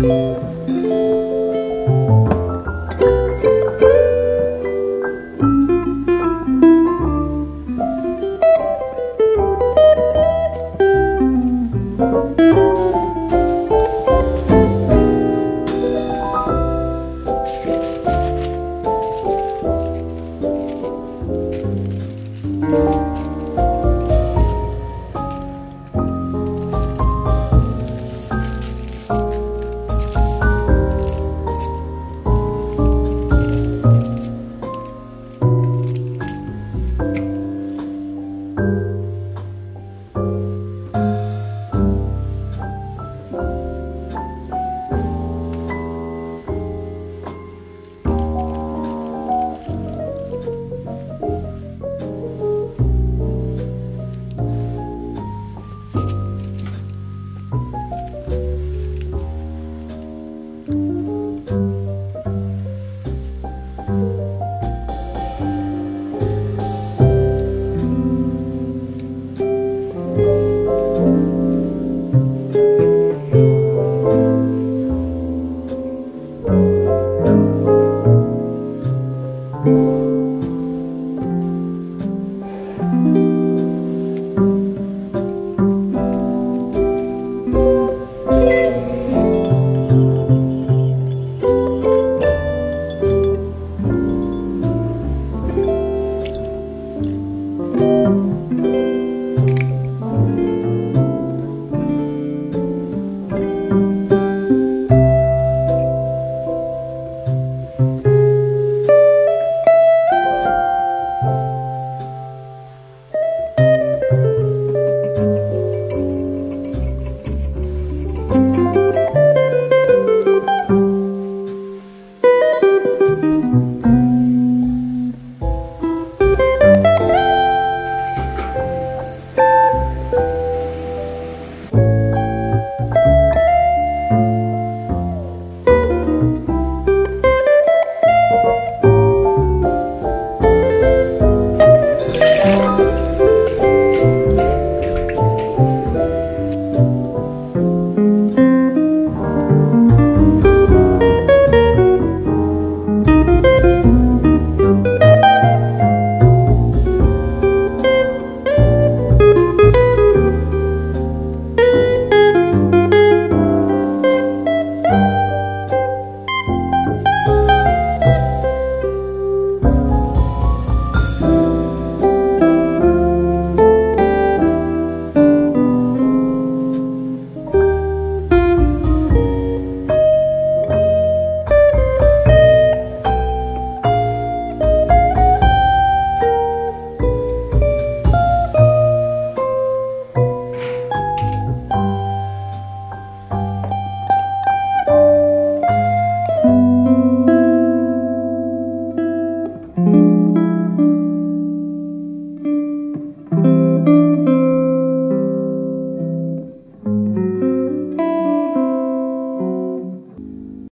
Música